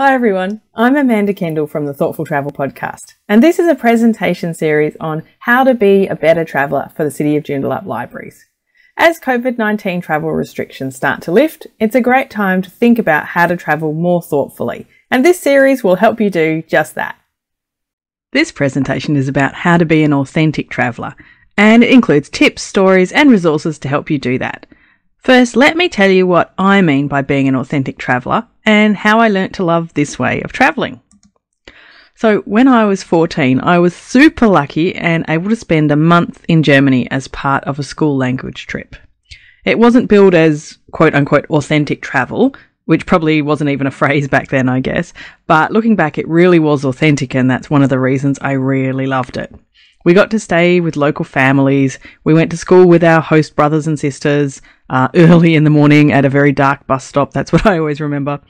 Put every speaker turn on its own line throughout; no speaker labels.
Hi everyone, I'm Amanda Kendle from the Thoughtful Travel Podcast, and this is a presentation series on how to be a better traveller for the City of Joondalup Libraries. As COVID 19 travel restrictions start to lift, it's a great time to think about how to travel more thoughtfully, and this series will help you do just that. This presentation is about how to be an authentic traveller, and it includes tips, stories, and resources to help you do that. First, let me tell you what I mean by being an authentic traveller and how I learnt to love this way of travelling. So, when I was 14, I was super lucky and able to spend a month in Germany as part of a school language trip. It wasn't billed as quote unquote authentic travel, which probably wasn't even a phrase back then, I guess, but looking back, it really was authentic, and that's one of the reasons I really loved it. We got to stay with local families. We went to school with our host brothers and sisters uh, early in the morning at a very dark bus stop. That's what I always remember.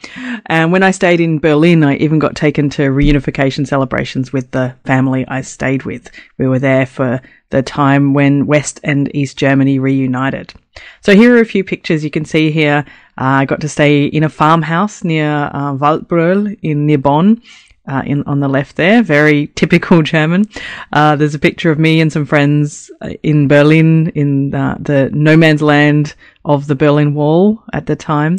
And when I stayed in Berlin, I even got taken to reunification celebrations with the family I stayed with. We were there for the time when West and East Germany reunited. So here are a few pictures you can see here. Uh, I got to stay in a farmhouse near uh, Waldbröl in near Bonn uh, in on the left there, very typical German. Uh, there's a picture of me and some friends uh, in Berlin in the, the no man's land of the Berlin Wall at the time.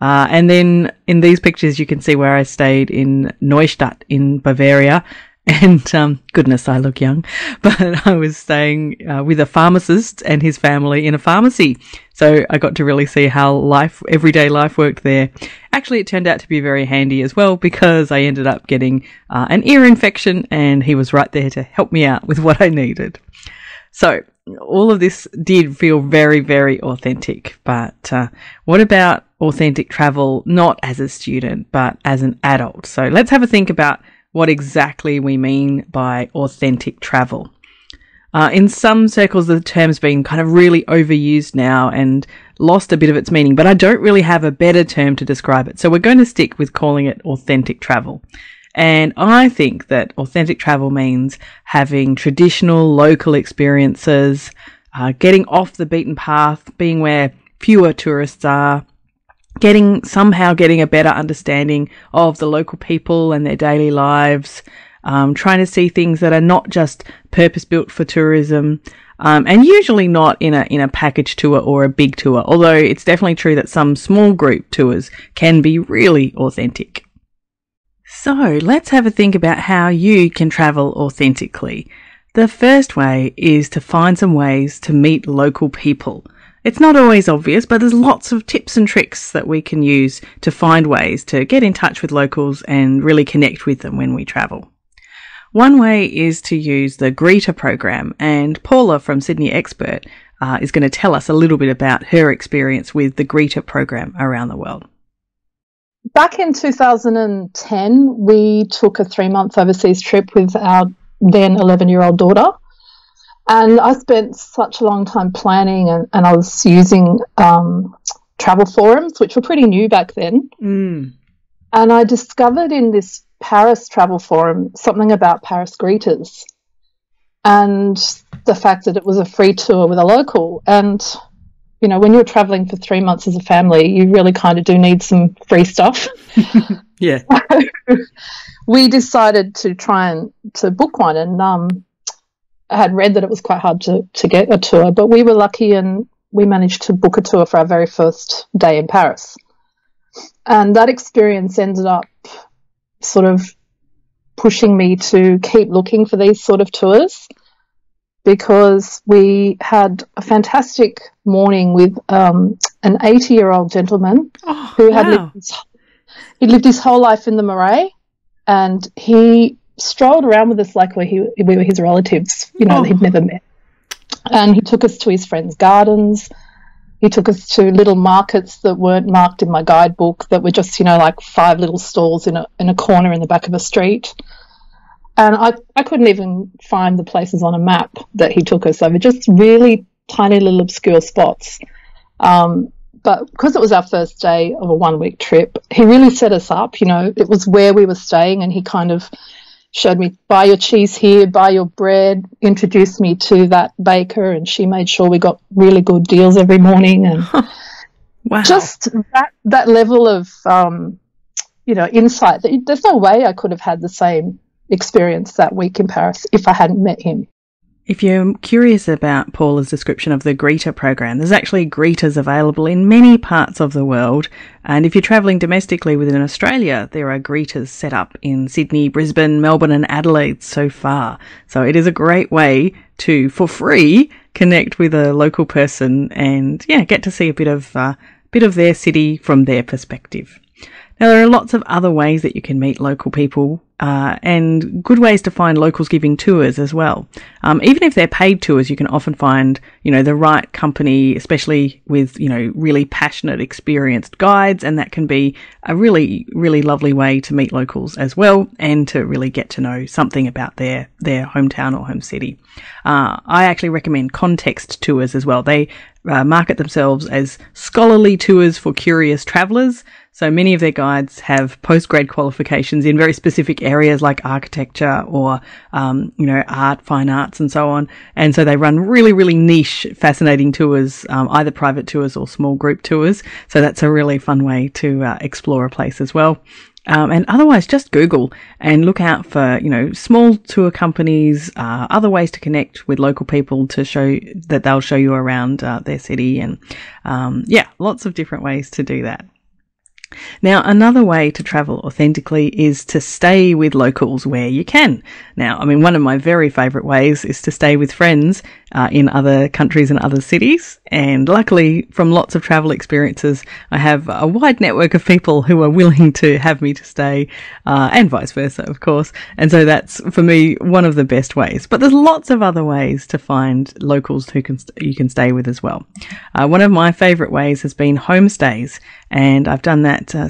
Uh, and then in these pictures, you can see where I stayed in Neustadt in Bavaria. And um, goodness, I look young, but I was staying uh, with a pharmacist and his family in a pharmacy. So I got to really see how life, everyday life worked there. Actually, it turned out to be very handy as well because I ended up getting uh, an ear infection and he was right there to help me out with what I needed. So all of this did feel very, very authentic. But uh, what about authentic travel, not as a student, but as an adult? So let's have a think about what exactly we mean by authentic travel. Uh, in some circles, the term's been kind of really overused now and lost a bit of its meaning, but I don't really have a better term to describe it. So we're going to stick with calling it authentic travel. And I think that authentic travel means having traditional local experiences, uh, getting off the beaten path, being where fewer tourists are, getting somehow getting a better understanding of the local people and their daily lives, um, trying to see things that are not just purpose built for tourism. Um, and usually not in a in a package tour or a big tour. Although it's definitely true that some small group tours can be really authentic. So let's have a think about how you can travel authentically. The first way is to find some ways to meet local people. It's not always obvious, but there's lots of tips and tricks that we can use to find ways to get in touch with locals and really connect with them when we travel. One way is to use the Greeter program, and Paula from Sydney Expert uh, is going to tell us a little bit about her experience with the Greeter program around the world.
Back in 2010, we took a three month overseas trip with our then 11 year old daughter. And I spent such a long time planning, and, and I was using um, travel forums, which were pretty new back then.
Mm.
And I discovered in this Paris travel forum something about Paris greeters and the fact that it was a free tour with a local. And, you know, when you're traveling for three months as a family, you really kind of do need some free stuff.
yeah.
we decided to try and to book one and um, I had read that it was quite hard to, to get a tour, but we were lucky and we managed to book a tour for our very first day in Paris. And that experience ended up sort of pushing me to keep looking for these sort of tours because we had a fantastic morning with um, an 80 year old gentleman
oh,
who
wow.
had lived his, he lived his whole life in the Marais and he strolled around with us like we, he, we were his relatives, you know, oh. he'd never met. And he took us to his friends' gardens. He took us to little markets that weren't marked in my guidebook, that were just, you know, like five little stalls in a, in a corner in the back of a street. And I, I couldn't even find the places on a map that he took us over, just really tiny little obscure spots. Um, but because it was our first day of a one week trip, he really set us up. You know, it was where we were staying, and he kind of showed me buy your cheese here, buy your bread, introduced me to that baker, and she made sure we got really good deals every morning. And
wow.
just that that level of um, you know, insight there's no way I could have had the same experience that week in Paris if I hadn't met him.
If you're curious about Paula's description of the greeter program, there's actually greeters available in many parts of the world. And if you're travelling domestically within Australia, there are greeters set up in Sydney, Brisbane, Melbourne, and Adelaide so far. So it is a great way to, for free, connect with a local person and, yeah, get to see a bit of, uh, bit of their city from their perspective. Now, there are lots of other ways that you can meet local people uh, and good ways to find locals giving tours as well. Um, even if they're paid tours, you can often find, you know, the right company, especially with, you know, really passionate, experienced guides. And that can be a really, really lovely way to meet locals as well and to really get to know something about their, their hometown or home city. Uh, I actually recommend context tours as well. They uh, market themselves as scholarly tours for curious travelers. So many of their guides have postgrad qualifications in very specific areas like architecture or, um, you know, art, fine arts, and so on. And so they run really, really niche, fascinating tours, um, either private tours or small group tours. So that's a really fun way to uh, explore a place as well. Um, and otherwise, just Google and look out for, you know, small tour companies, uh, other ways to connect with local people to show that they'll show you around uh, their city. And um, yeah, lots of different ways to do that. Now, another way to travel authentically is to stay with locals where you can. Now, I mean, one of my very favourite ways is to stay with friends uh, in other countries and other cities. And luckily, from lots of travel experiences, I have a wide network of people who are willing to have me to stay, uh, and vice versa, of course. And so that's for me one of the best ways. But there's lots of other ways to find locals who can st- you can stay with as well. Uh, one of my favourite ways has been homestays, and I've done that uh,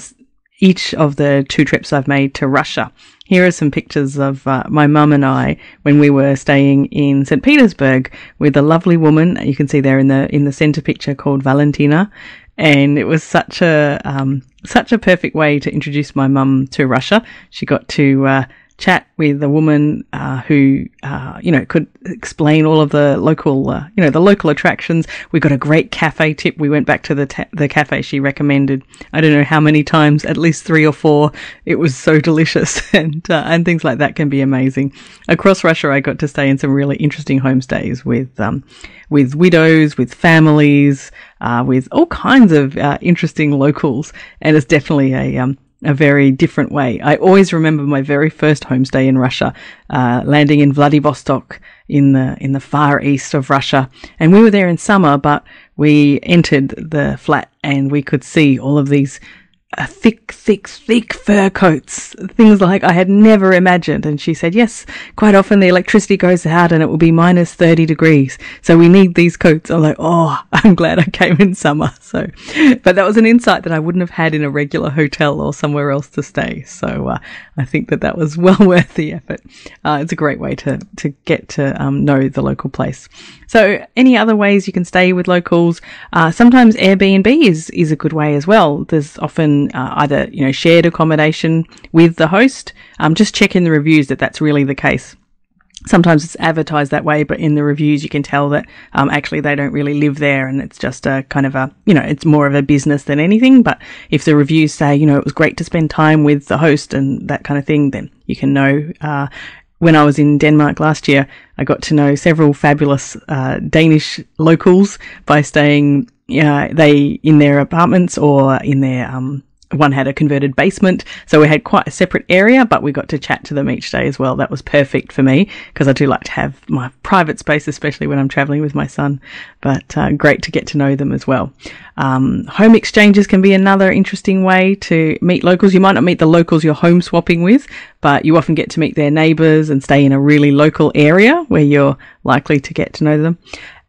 each of the two trips I've made to Russia. Here are some pictures of uh, my mum and I when we were staying in St. Petersburg with a lovely woman. You can see there in the in the center picture called Valentina, and it was such a um, such a perfect way to introduce my mum to Russia. She got to uh, chat with a woman uh, who, uh, you know, could explain all of the local, uh, you know, the local attractions. We got a great cafe tip. We went back to the ta- the cafe she recommended. I don't know how many times, at least three or four. It was so delicious, and uh, and things like that can be amazing. Across Russia, I got to stay in some really interesting homestays with um, with widows, with families, uh, with all kinds of uh, interesting locals, and it's definitely a um, a very different way. I always remember my very first homestay in Russia, uh, landing in Vladivostok in the in the far east of Russia, and we were there in summer, but we entered the flat and we could see all of these thick, thick, thick fur coats, things like I had never imagined. And she said, yes, quite often the electricity goes out and it will be minus 30 degrees. So we need these coats. I'm like, oh, I'm glad I came in summer. So, but that was an insight that I wouldn't have had in a regular hotel or somewhere else to stay. So, uh, I think that that was well worth the effort. Uh, it's a great way to, to get to um, know the local place. So any other ways you can stay with locals? Uh, sometimes Airbnb is, is a good way as well. There's often uh, either you know shared accommodation with the host. Um, just check in the reviews that that's really the case. Sometimes it's advertised that way, but in the reviews you can tell that um, actually they don't really live there, and it's just a kind of a you know it's more of a business than anything. But if the reviews say you know it was great to spend time with the host and that kind of thing, then you can know uh, when I was in Denmark last year, I got to know several fabulous uh, Danish locals by staying uh, they in their apartments or in their um, one had a converted basement, so we had quite a separate area, but we got to chat to them each day as well. That was perfect for me because I do like to have my private space, especially when I'm traveling with my son. But uh, great to get to know them as well. Um, home exchanges can be another interesting way to meet locals. You might not meet the locals you're home swapping with, but you often get to meet their neighbours and stay in a really local area where you're likely to get to know them.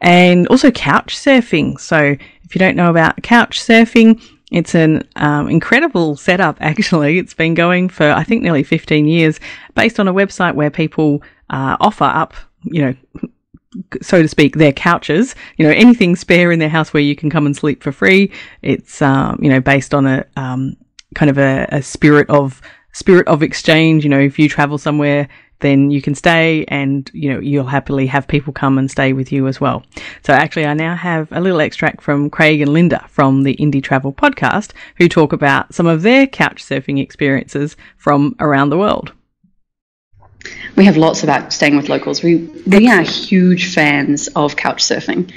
And also couch surfing. So if you don't know about couch surfing, it's an um, incredible setup, actually. It's been going for, I think, nearly 15 years, based on a website where people uh, offer up, you know, so to speak, their couches, you know, anything spare in their house where you can come and sleep for free. It's, um, you know, based on a um, kind of a, a spirit of spirit of exchange. You know, if you travel somewhere then you can stay and, you know, you'll happily have people come and stay with you as well. So actually, I now have a little extract from Craig and Linda from the Indie Travel podcast who talk about some of their couch surfing experiences from around the world.
We have lots about staying with locals. We we are huge fans of couch surfing.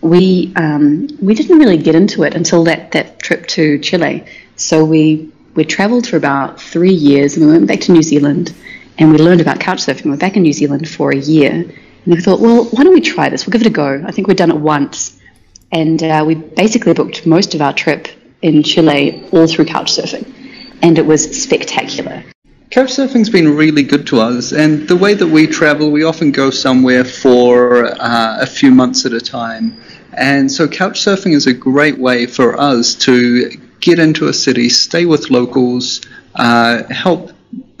We um, we didn't really get into it until that, that trip to Chile. So we we travelled for about three years, and we went back to New Zealand, and we learned about couch surfing. We were back in New Zealand for a year, and we thought, well, why don't we try this? We'll give it a go. I think we've done it once, and uh, we basically booked most of our trip in Chile all through couch surfing, and it was spectacular.
Couchsurfing's been really good to us, and the way that we travel, we often go somewhere for uh, a few months at a time. And so, couchsurfing is a great way for us to get into a city, stay with locals, uh, help.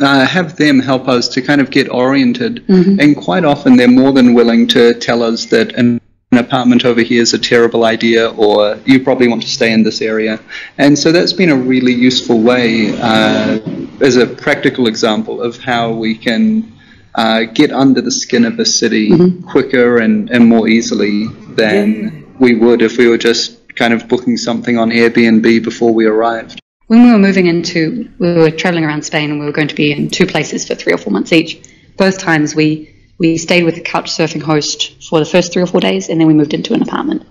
Uh, have them help us to kind of get oriented, mm-hmm. and quite often they're more than willing to tell us that an an apartment over here is a terrible idea, or you probably want to stay in this area. And so that's been a really useful way, uh, as a practical example of how we can uh, get under the skin of a city mm-hmm. quicker and, and more easily than yeah. we would if we were just kind of booking something on Airbnb before we arrived.
When we were moving into, we were traveling around Spain and we were going to be in two places for three or four months each. Both times we we stayed with a couch surfing host for the first three or four days, and then we moved into an apartment.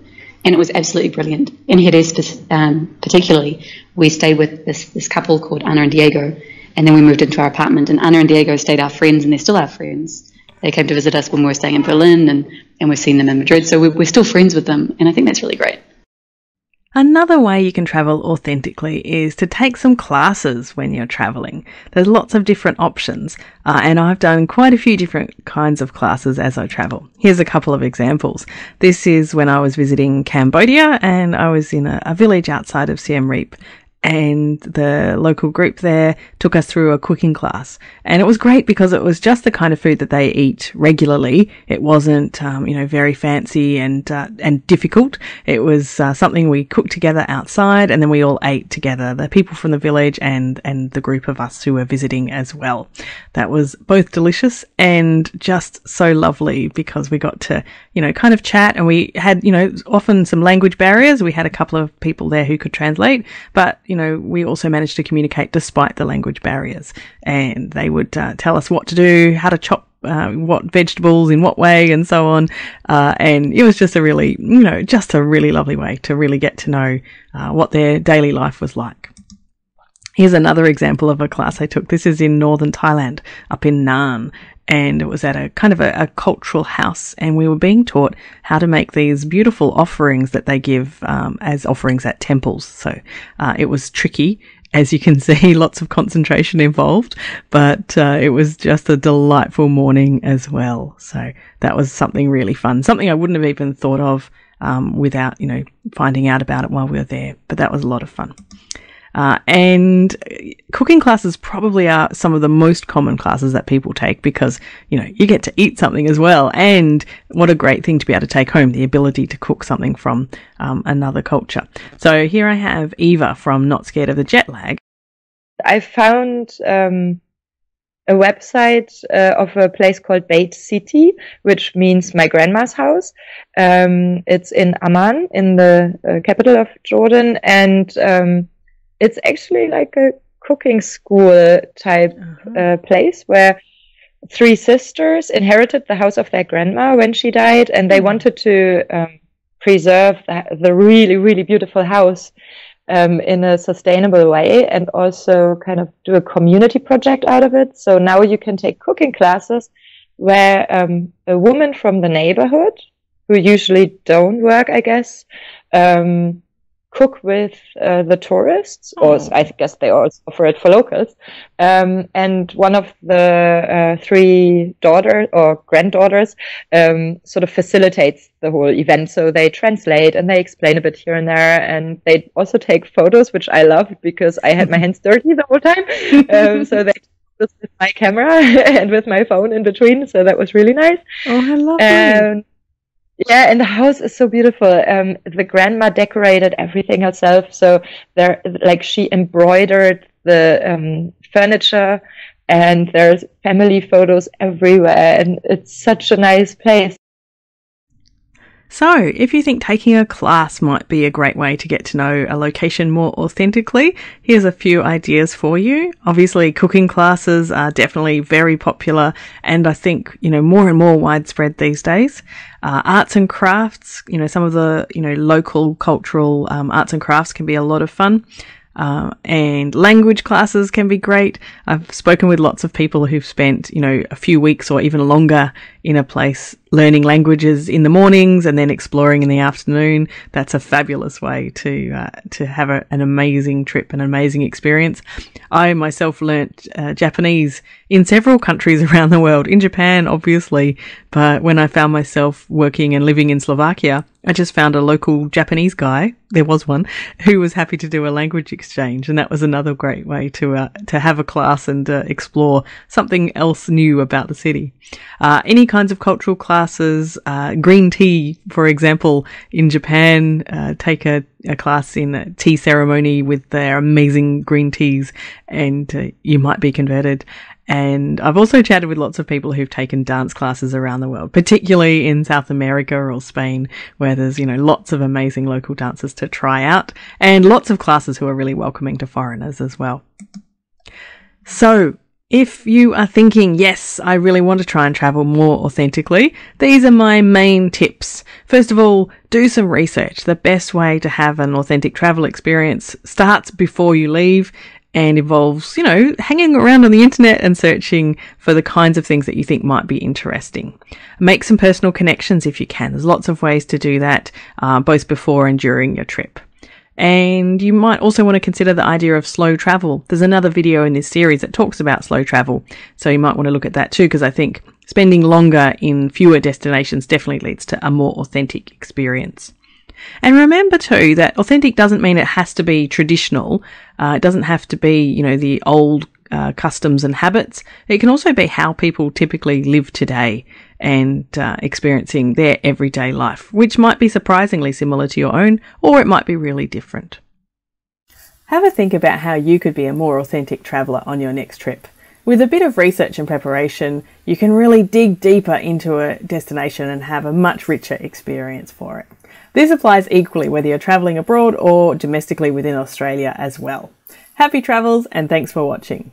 And it was absolutely brilliant. In Jerez, um, particularly, we stayed with this, this couple called Anna and Diego, and then we moved into our apartment. And Anna and Diego stayed our friends, and they're still our friends. They came to visit us when we were staying in Berlin, and, and we've seen them in Madrid. So we're, we're still friends with them, and I think that's really great.
Another way you can travel authentically is to take some classes when you're traveling. There's lots of different options, uh, and I've done quite a few different kinds of classes as I travel. Here's a couple of examples. This is when I was visiting Cambodia and I was in a, a village outside of Siem Reap and the local group there took us through a cooking class. And it was great because it was just the kind of food that they eat regularly. It wasn't, um, you know, very fancy and, uh, and difficult. It was uh, something we cooked together outside and then we all ate together, the people from the village and, and the group of us who were visiting as well. That was both delicious and just so lovely because we got to, you know, kind of chat and we had, you know, often some language barriers. We had a couple of people there who could translate, but you know, we also managed to communicate despite the language barriers. And they would uh, tell us what to do, how to chop uh, what vegetables in what way and so on. Uh, and it was just a really, you know, just a really lovely way to really get to know uh, what their daily life was like. Here's another example of a class I took. This is in northern Thailand, up in Nan and it was at a kind of a, a, cultural house, and we were being taught how to make these beautiful offerings that they give um, as offerings at temples. So uh, it was tricky. As you can see, lots of concentration involved, but uh, it was just a delightful morning as well. So that was something really fun, something I wouldn't have even thought of um, without, you know, finding out about it while we were there. But that was a lot of fun. Uh, and cooking classes probably are some of the most common classes that people take because, you know, you get to eat something as well. And what a great thing to be able to take home, the ability to cook something from um, another culture. So here I have Eva from Not Scared of the Jet Lag.
I found um, a website uh, of a place called Beit Sitti, which means my grandma's house. Um, it's in Amman, in the uh, capital of Jordan. And um, it's actually like a cooking school type uh-huh. uh, place where three sisters inherited the house of their grandma when she died, and they mm. wanted to um, preserve the, the, really, really beautiful house um, in a sustainable way and also kind of do a community project out of it. So now you can take cooking classes where um, a woman from the neighborhood, who usually don't work, I guess, um, cook with uh, the tourists, oh. or I guess they also offer it for locals. Um, and one of the uh, three daughters or granddaughters um, sort of facilitates the whole event. So they translate and they explain a bit here and there, and they also take photos, which I loved because I had my hands dirty the whole time. Um, so they with my camera and with my phone in between, so that was really nice.
Oh, I love it.
Yeah, and the house is so beautiful. Um, the grandma decorated everything herself. So there, like she embroidered the um, furniture and there's family photos everywhere, and it's such a nice place.
So, if you think taking a class might be a great way to get to know a location more authentically, here's a few ideas for you. Obviously, cooking classes are definitely very popular and I think, you know, more and more widespread these days. Uh, arts and crafts, you know, some of the, you know, local cultural um, arts and crafts can be a lot of fun. Uh, and language classes can be great. I've spoken with lots of people who've spent, you know, a few weeks or even longer in a place learning languages in the mornings and then exploring in the afternoon. That's a fabulous way to uh, to have a, an amazing trip, and an amazing experience. I myself learnt uh, Japanese in several countries around the world, in Japan, obviously, but when I found myself working and living in Slovakia, I just found a local Japanese guy. There was one who was happy to do a language exchange, and that was another great way to uh, to have a class and uh, explore something else new about the city. Uh, any kinds of cultural classes, uh, green tea, for example, in Japan, uh, take a, a, class in tea ceremony with their amazing green teas, and uh, you might be converted. And I've also chatted with lots of people who've taken dance classes around the world, particularly in South America or Spain, where there's, you know, lots of amazing local dances to try out and lots of classes who are really welcoming to foreigners as well. So if you are thinking, yes, I really want to try and travel more authentically, these are my main tips. First of all, do some research. The best way to have an authentic travel experience starts before you leave and involves, you know, hanging around on the internet and searching for the kinds of things that you think might be interesting. Make some personal connections if you can. There's lots of ways to do that, uh, both before and during your trip. And you might also want to consider the idea of slow travel. There's another video in this series that talks about slow travel. So you might want to look at that too, because I think spending longer in fewer destinations definitely leads to a more authentic experience. And remember too that authentic doesn't mean it has to be traditional. Uh, it doesn't have to be, you know, the old uh, customs and habits. It can also be how people typically live today and uh, experiencing their everyday life, which might be surprisingly similar to your own, or it might be really different. Have a think about how you could be a more authentic traveller on your next trip. With a bit of research and preparation, you can really dig deeper into a destination and have a much richer experience for it. This applies equally whether you're travelling abroad or domestically within Australia as well. Happy travels and thanks for watching.